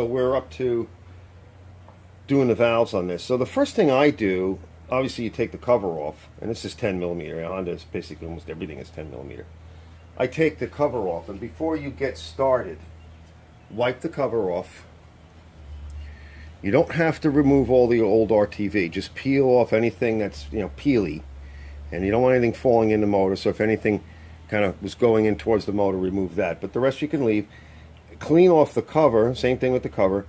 So we're up to doing the valves on this. So the first thing I do, obviously you take the cover off, and this is 10 millimeter. Honda is basically almost everything is 10 millimeter. I take the cover off, and before you get started, wipe the cover off. You don't have to remove all the old RTV. Just peel off anything that's you know peely, and you don't want anything falling in the motor. So if anything kind of was going in towards the motor, remove that. But the rest you can leave. Clean off the cover. Same thing with the cover.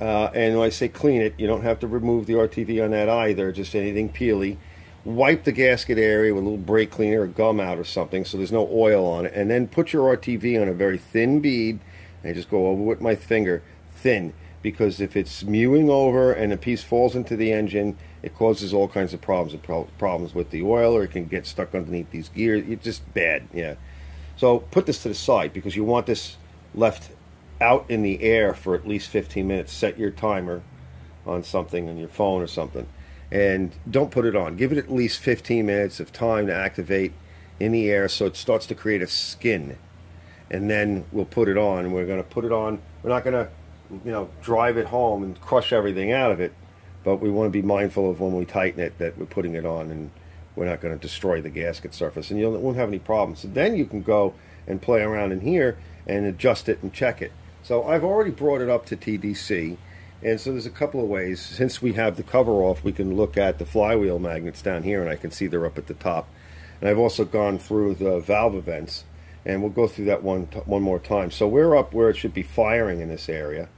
Uh, and when I say clean it, you don't have to remove the RTV on that either. Just anything peely wipe the gasket area with a little brake cleaner or Gumout or something so there's no oil on it and then put your RTV on a very thin bead and just go over with my finger thin because if it's mewing over and a piece falls into the engine it causes all kinds of problems problems with the oil or it can get stuck underneath these gears it's just bad yeah so put this to the side because you want this left out in the air for at least 15 minutes set your timer on something on your phone or something and don't put it on. Give it at least 15 minutes of time to activate in the air so it starts to create a skin. And then we'll put it on. We're going to put it on. We're not going to, you know, drive it home and crush everything out of it. But we want to be mindful of when we tighten it that we're putting it on and we're not going to destroy the gasket surface. And you won't have any problems. So then you can go and play around in here and adjust it and check it. So I've already brought it up to TDC and so there's a couple of ways. Since we have the cover off, we can look at the flywheel magnets down here, and I can see they're up at the top. And I've also gone through the valve events, and we'll go through that one one more time. So we're up where it should be firing in this area,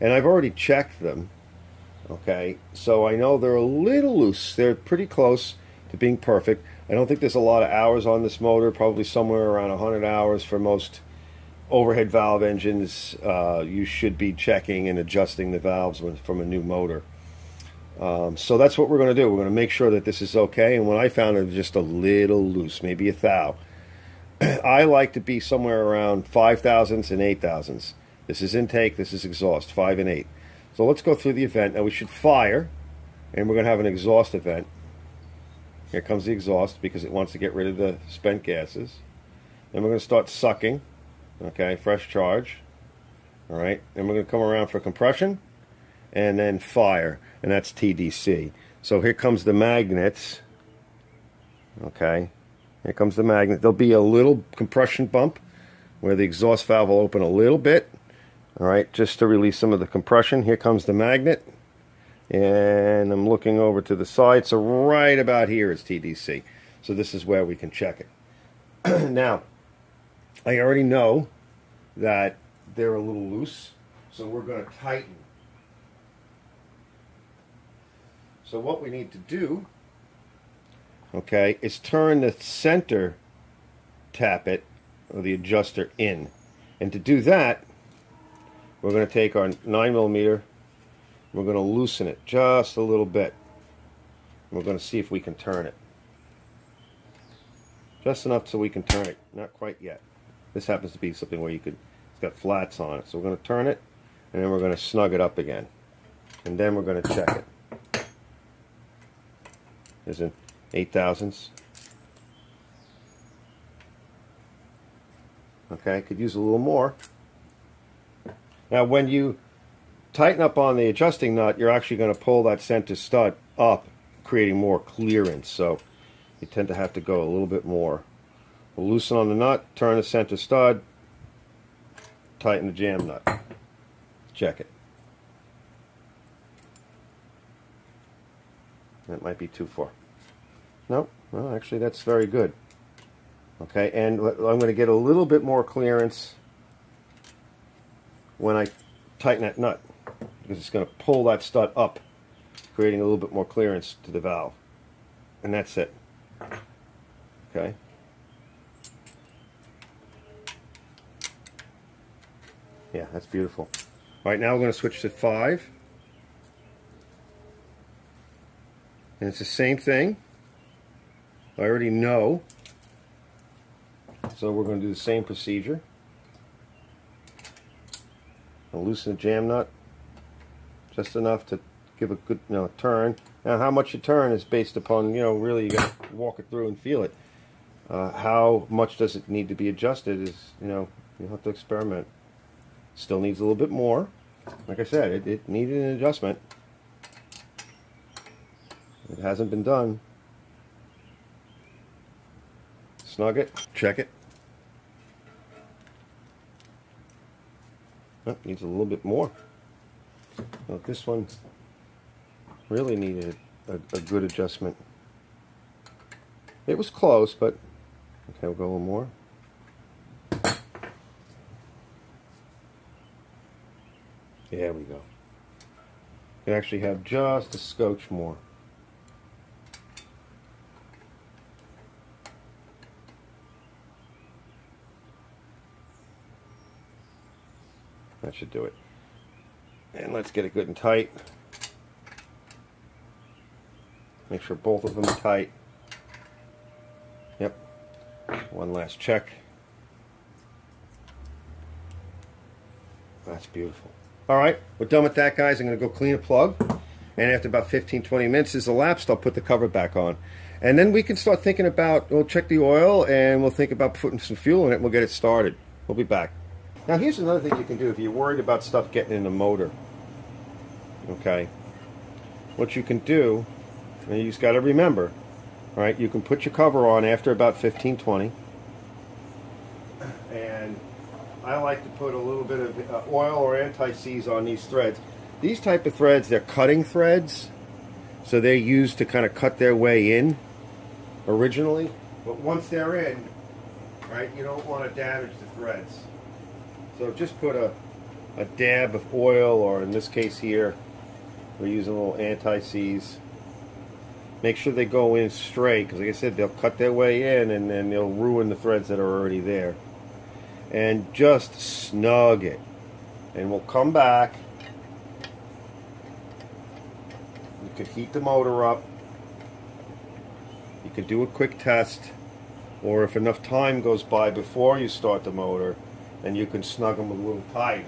and I've already checked them. Okay, so I know they're a little loose. They're pretty close to being perfect. I don't think there's a lot of hours on this motor, probably somewhere around 100 hours for most overhead valve engines, uh, you should be checking and adjusting the valves from a new motor. Um, so that's what we're going to do. We're going to make sure that this is okay. And when I found it just a little loose, maybe a thou. I like to be somewhere around five thousandths and eight thousandths. This is intake, this is exhaust, five and eight. So let's go through the event. Now we should fire, and we're going to have an exhaust event. Here comes the exhaust because it wants to get rid of the spent gases. Then we're going to start sucking okay fresh charge. All right and we're going to come around for compression and then fire and that's TDC so here comes the magnets. Okay here comes the magnet. There'll be a little compression bump where the exhaust valve will open a little bit. All right just to release some of the compression here comes the magnet. And I'm looking over to the side so right about here is TDC so this is where we can check it. Now I already know that they're a little loose, so we're going to tighten. So what we need to do, okay, is turn the center tappet or the adjuster in. And to do that, we're going to take our 9 millimeter, we're going to loosen it just a little bit. We're going to see if we can turn it. Just enough so we can turn it. Not quite yet. This happens to be something where you could, it's got flats on it. So we're going to turn it, and then we're going to snug it up again. And then we're going to check it. There's an 8 thousandths. Okay, could use a little more. Now when you tighten up on the adjusting nut, you're actually going to pull that center stud up, creating more clearance. So you tend to have to go a little bit more. We'll loosen on the nut, turn the center stud, tighten the jam nut. Check it. That might be too far. No, well, actually that's very good. Okay, and I'm going to get a little bit more clearance when I tighten that nut because it's going to pull that stud up, creating a little bit more clearance to the valve. And that's it. Okay. Yeah, that's beautiful. All right, now we're going to switch to 5. And it's the same thing. I already know. So we're going to do the same procedure. I'll loosen the jam nut just enough to give a good you know, turn. Now how much you turn is based upon, you know, really you got to walk it through and feel it. Uh, how much does it need to be adjusted is, you know, you have to experiment. Still needs a little bit more. like I said, it, it needed an adjustment. It hasn't been done. Snug it, check it. Oh, needs a little bit more. This one really needed a, a good adjustment. It was close, but okay, we'll go a little more. There we go. You actually have just a scotch more. That should do it. And let's get it good and tight. Make sure both of them are tight. Yep. One last check. That's beautiful. All right, we're done with that, guys. I'm going to go clean a plug. And after about 15, 20 minutes is elapsed, I'll put the cover back on. And then we can start thinking about, we'll check the oil and we'll think about putting some fuel in it and we'll get it started. We'll be back. Now here's another thing you can do if you're worried about stuff getting in the motor. Okay. What you can do, and you just got to remember, all right, you can put your cover on after about 15, 20. I like to put a little bit of uh, oil or anti-seize on these threads. These type of threads, they're cutting threads. So they're used to kind of cut their way in originally. But once they're in, right, you don't want to damage the threads. So just put a, a dab of oil, or in this case here, we're using a little anti-seize. Make sure they go in straight, because like I said, they'll cut their way in and then they'll ruin the threads that are already there. And just snug it. And we'll come back. You could heat the motor up. You could do a quick test. Or if enough time goes by before you start the motor, then you can snug them a little tighter.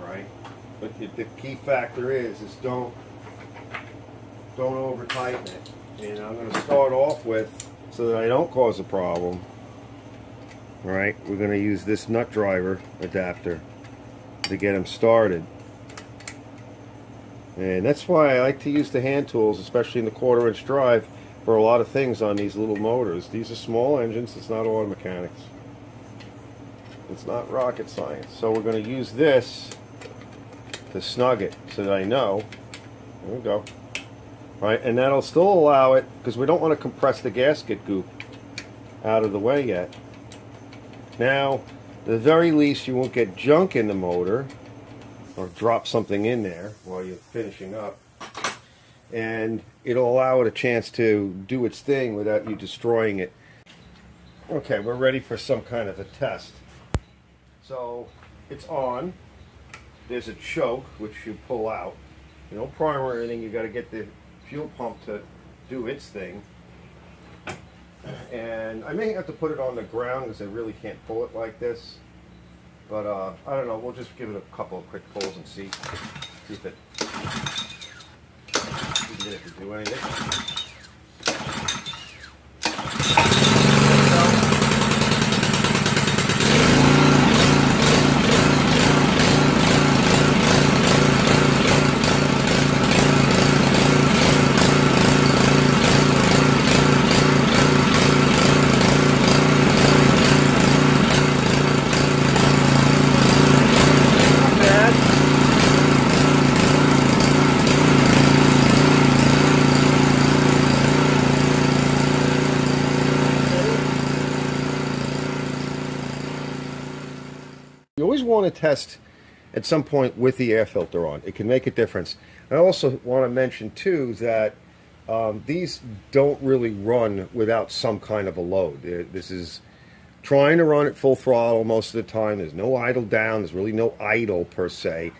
All right, but the, key factor is is don't don't over tighten it. And I'm going to start off with so that I don't cause a problem. All right, we're going to use this nut driver adapter to get them started. And that's why I like to use the hand tools, especially in the quarter inch drive, for a lot of things on these little motors. These are small engines, it's not auto mechanics. It's not rocket science. So we're going to use this to snug it so that I know. There we go. Right, and that'll still allow it, because we don't want to compress the gasket goop out of the way yet. Now, the very least, you won't get junk in the motor or drop something in there while you're finishing up. And it'll allow it a chance to do its thing without you destroying it. Okay, we're ready for some kind of a test. So it's on. There's a choke which you pull out. Know, primer or anything. You got to get the fuel pump to do its thing. And I may have to put it on the ground because I really can't pull it like this. But uh, I don't know. We'll just give it a couple of quick pulls and see, see if it, see if it do anything. Want to test at some point with the air filter on. It can make a difference. I also want to mention too that um, these don't really run without some kind of a load. This is trying to run at full throttle most of the time. There's no idle down. There's really no idle per se.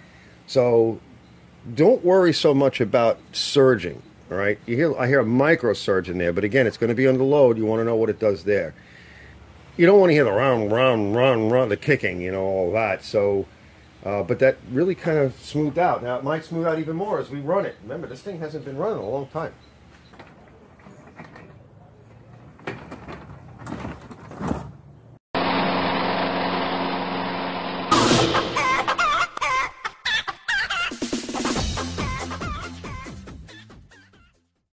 So don't worry so much about surging. All right, you hear I hear a micro surge in there, but again, it's going to be under load. You want to know what it does there you don't want to hear the round, round, round, round, the kicking, you know, all that. So, uh, but that really kind of smoothed out. Now, it might smooth out even more as we run it. Remember, this thing hasn't been running a long time.